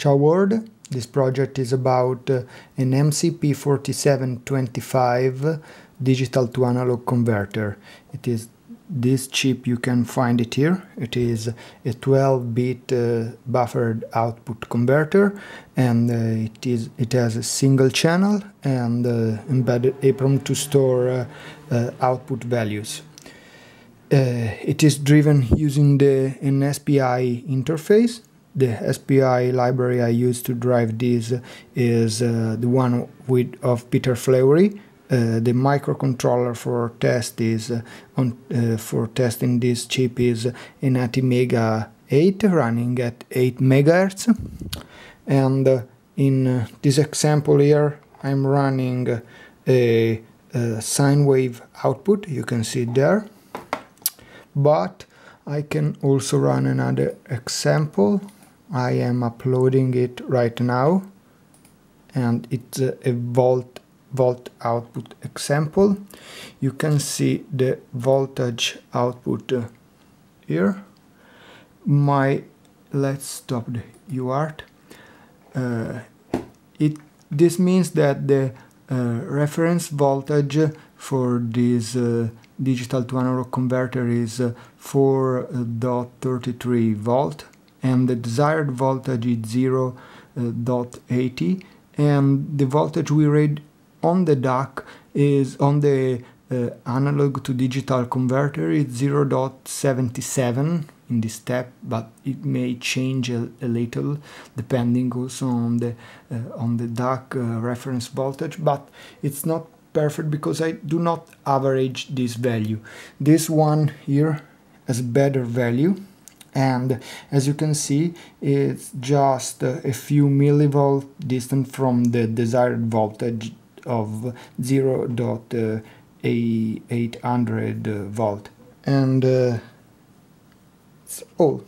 Ciao World. This project is about uh, an MCP4725 digital to analog converter. It is this chip you can find it here. It is a 12-bit uh, buffered output converter and uh, it is it has a single channel and uh, embedded EEPROM to store uh, uh, output values. It is driven using the an SPI interface. The SPI library I use to drive this is uh, the one with of Peter Fleury. Uh, the microcontroller for test is uh, on uh, for testing this chip is an ATmega 8 running at 8 megahertz. And uh, in this example here I'm running a, a sine wave output you can see there. But I can also run another example I am uploading it right now. And it's a, a volt volt output example. You can see the voltage output uh, here. My let's stop the UART uh, it this means that the uh, reference voltage for this uh, digital to analog converter is 4.33 volt and the desired voltage is 0.80 and the voltage we read on the DAC is on the uh, analog to digital converter. Is 0.77 in this step but it may change a, a little depending also on the uh, on the DAC uh, reference voltage but it's not perfect because I do not average this value. This one here has better value and as you can see it's just a few millivolt distant from the desired voltage of 0.800 volt and uh, it's all.